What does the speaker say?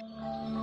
Thank you.